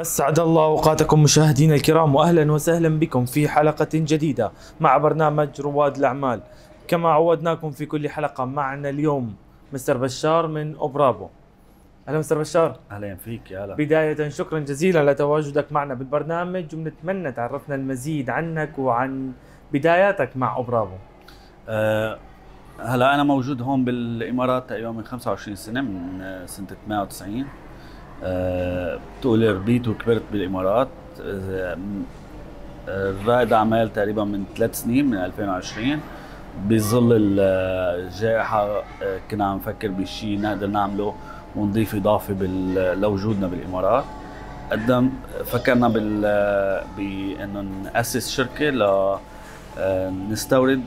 أسعد الله أوقاتكم مشاهدينا الكرام وأهلا وسهلا بكم في حلقة جديدة مع برنامج رواد الأعمال. كما عودناكم في كل حلقة معنا اليوم مستر بشار من أوبرابو. أهلا مستر بشار. أهلا فيك يا هلا. بداية شكرا جزيلا لتواجدك معنا بالبرنامج ونتمنى تعرفنا المزيد عنك وعن بداياتك مع أوبرابو. أه هلا أنا موجود هون بالإمارات تقريبا من 25 سنة من سنة 98 أه بتقول ربيت وكبرت بالإمارات. رائد اعمال تقريبا من ثلاث سنين من 2020 بظل الجائحة كنا عم نفكر بشيء نقدر نعمله ونضيف إضافة لوجودنا بالإمارات. قدم فكرنا بال بانه نأسس شركة ل نستورد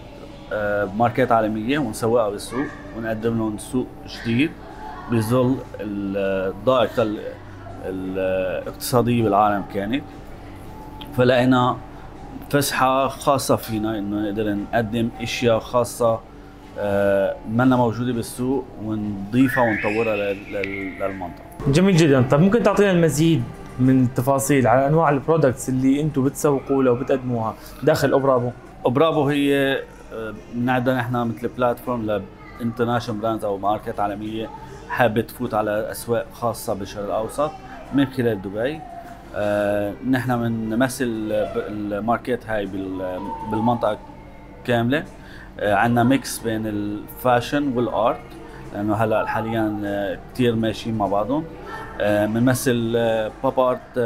آه، ماركات عالمية ونسوقها بالسوق ونقدم لهم سوق جديد. بظل الضائقة ال- الاقتصادية بالعالم كانت فلقينا فسحة خاصة فينا إنه نقدر نقدم إشياء خاصة آه، منا موجودة بالسوق ونضيفها ونطورها لل- لل- للمنطقة. جميل جدا. طب ممكن تعطينا المزيد من التفاصيل على أنواع البرودكتس اللي أنتم بتسوقوا لها وبتقدموها داخل أوبرابو اوبرابو هي آه، بنعدها نحن مثل platform ل international brands أو ماركات عالمية. حابة تفوت على أسواق خاصة بالشرق الأوسط من خلال دبي. آه، نحن بنمثل الماركات هاي بال- بالمنطقة كاملة. آه، عندنا mix بين ال fashion وال art لأنه هلأ حاليا آه، كثير ماشيين مع بعضهم. بنمثل pop art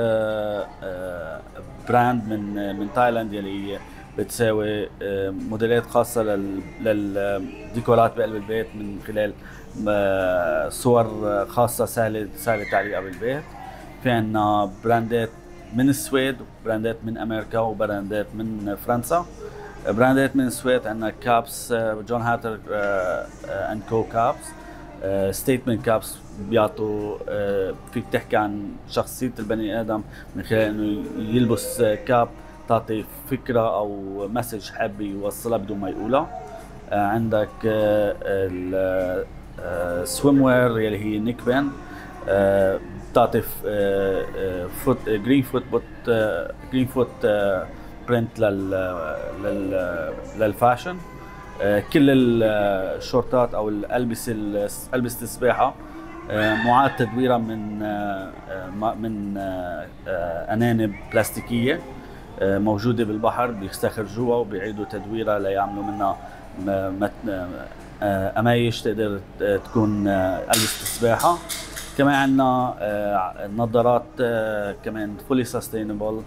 brand من من تايلاند يلي بتساوي آه، موديلات خاصة لل- للديكورات بقلب البيت من خلال آه، صور آه، خاصة سهلة سهلة تعليقها بالبيت في عنا brand ات من السويد و brand ات من أمريكا و brand ات من فرنسا. brand ات من السويد عندنا caps John Hatter and Co caps statement caps بيعطوا فيك تحكي عن شخصية البني آدم من خلال إنه يلبس كاب تعطي فكرة أو مسج حابب يوصلها بدون ما يقولها. آه، عندك السويم وير يلي هي نيك بان آه، بتعطي فوت جرين فوت بوت جرين فوت برنت لل لل للفاشن آه، كل الشورتات أو الالبسه البسه السباحه آه، معاد تدويرها من آه، آه، من آه، آه، أنانب بلاستيكية. آه، موجودة بالبحر بيستخرجوها وبيعيدوا تدويرها ليعملوا منها مت- آه، قمايش تقدر تكون آه، ألبسة السباحة كمان عندنا آه، نظارات آه، كمان فولي سستينبل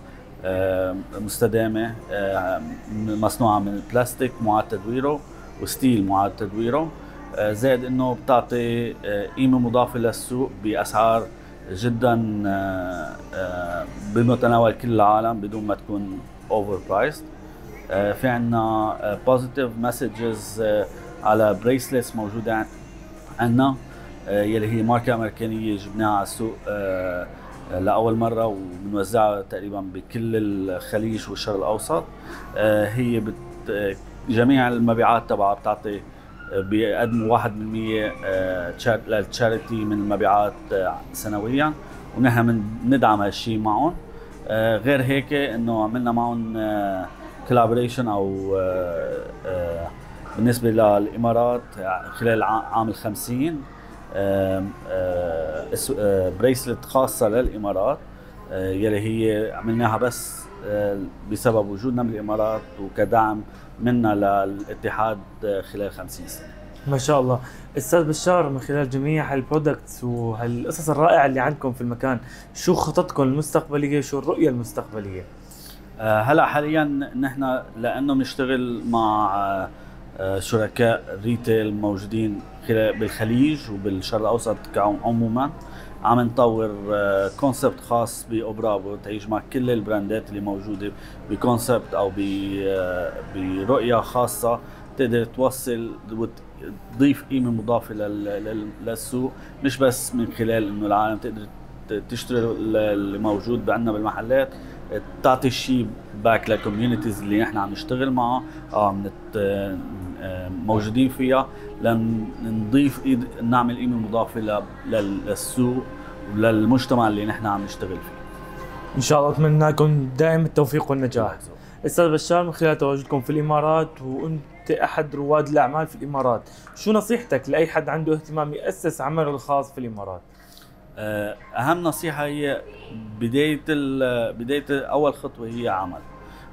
مستدامة آه، مصنوعة من البلاستيك معاد تدويره و still معاد تدويره. آه، زائد إنه بتعطي آه، قيمة مضافة للسوق بأسعار جدا آه، آه، بمتناول كل العالم بدون ما تكون overpriced في عنا positive messages على bracelets موجودة عن- عنا آه، يلي هي ماركة أمريكانية جبناها على السوق آه، آه، لأول مرة وبنوزعها تقريبا بكل الخليج والشرق الأوسط. آه، هي بت آه، جميع المبيعات تبعها بتعطي آه، بيقدموا 1% آه، تشار- للتشاريتي من المبيعات آه، سنويا ونحن بندعم هالشيء معهم. آه، غير هيك إنه عملنا معهم كولابوريشن أو آه، آه، بالنسبة للإمارات خلال عام الخمسين بريسلت خاصة للإمارات. يلي هي عملناها بس آه، بسبب وجودنا بالامارات وكدعم منا للاتحاد آه، خلال 50 سنة. ما شاء الله. أستاذ بشار من خلال جميع هال products وهالقصص الرائعة اللي عندكم في المكان شو خططكم المستقبلية؟ شو الرؤية المستقبلية؟ آه، هلأ حاليا نحن لأنه بنشتغل مع آه، آه، شركاء retail موجودين بالخليج وبالشرق الأوسط عموما. عم نطور concept خاص ب Obrabo تعيش مع كل ال brand ات اللي موجودة ب concept أو آه، برؤية خاصة تقدر توصل وتضيف قيمة مضافة لل- لل- للسوق. مش بس من خلال إنه العالم تقدر تشتري اللي موجود عندنا بالمحلات تعطي شيء back لل communities اللي نحن عم نشتغل معها. أو عم آه، موجودين فيها لنضيف نعمل قيمة مضافة للسوق وللمجتمع اللي نحن عم نشتغل فيه. إن شاء الله أتمنى لكم دائم التوفيق والنجاح. أستاذ بشار من خلال تواجدكم في الإمارات وأنت أحد رواد الأعمال في الإمارات شو نصيحتك لأي حد عنده اهتمام يأسس عمله الخاص في الإمارات؟ آه، أهم نصيحة هي بداية بداية أول خطوة هي عمل.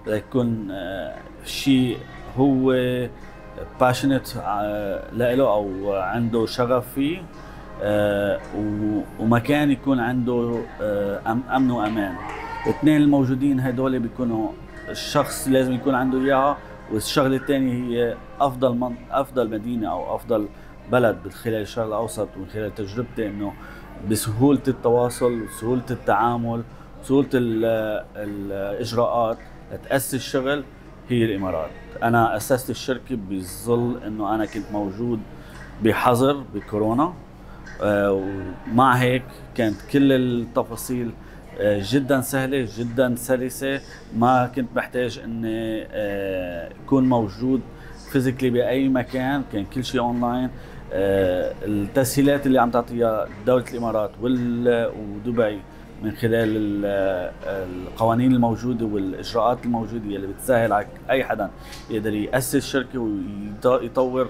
بدك يكون آه، شيء هو باشنت له أو عنده شغف فيه آه، ومكان يكون عنده أمن وأمان. الاثنين الموجودين هدول بيكونوا الشخص لازم يكون عنده إياها والشغلة الثانية هي أفضل من أفضل مدينة أو أفضل بلد من خلال الشرق الأوسط ومن خلال تجربتي إنه بسهولة التواصل وسهوله التعامل سهولة الإجراءات لتاسس شغل. هي الإمارات. أنا أسست الشركة بظل إنه أنا كنت موجود بحظر بكورونا آه، ومع هيك كانت كل التفاصيل آه، جدا سهلة جدا سلسة. ما كنت بحتاج إني آه، أكون موجود physically بأي مكان. كان كل شيء أونلاين. التسهيلات اللي عم تعطيها دولة الإمارات ودبي من خلال القوانين الموجودة والإجراءات الموجودة اللي بتسهل على أي حدا يقدر يأسس شركة ويطور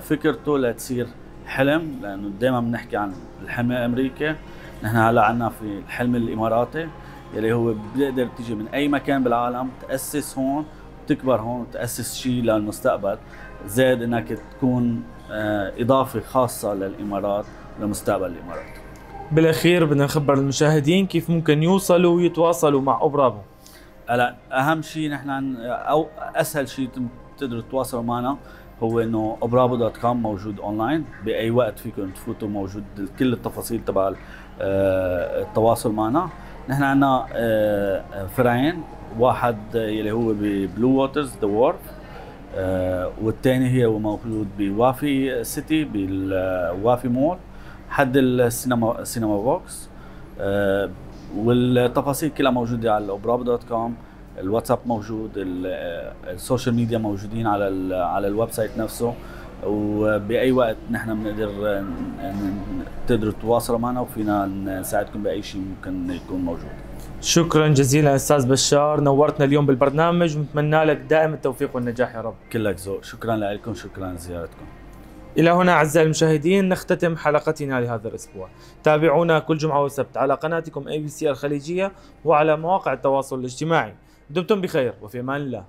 فكرته لتصير حلم لأنه دائما بنحكي عن الحلم الأمريكي. نحن هلأ عندنا في الحلم الإماراتي يلي هو بيقدر تيجي من أي مكان بالعالم تأسس هون تكبر هون تأسس شيء للمستقبل. زائد إنك تكون آه، إضافة خاصة للإمارات لمستقبل الإمارات. بالاخير بدنا نخبر المشاهدين كيف ممكن يوصلوا ويتواصلوا مع اوبرابو هلا أهم شيء نحن أو أسهل شيء تقدروا تتواصلوا معنا هو إنه Obrabo dot com موجود أونلاين. بأي وقت فيكم تفوتوا موجود كل التفاصيل تبع آه، التواصل معنا. نحن عندنا آه، فرعين. واحد يلي هو ب Bluewaters The Wharf والثاني هي موجود بوافي سيتي بالوافي مول حد السينما سينما VOX. آه، والتفاصيل كلها موجودة على ال OBRABO dot com. الواتساب موجود ال social media موجودين على على ال website نفسه. وبأي وقت نحن بنقدر تقدروا تتواصلوا معنا وفينا نساعدكم بأي شيء ممكن يكون موجود. شكرا جزيلا أستاذ بشار. نورتنا اليوم بالبرنامج ونتمنى لك دائم التوفيق والنجاح يا رب. كلك ذوق. شكرا لكم شكرا لزيارتكم. إلى هنا أعزائي المشاهدين نختتم حلقتنا لهذا الأسبوع. تابعونا كل جمعة وسبت على قناتكم سي الخليجية وعلى مواقع التواصل الاجتماعي. دمتم بخير وفي أمان الله.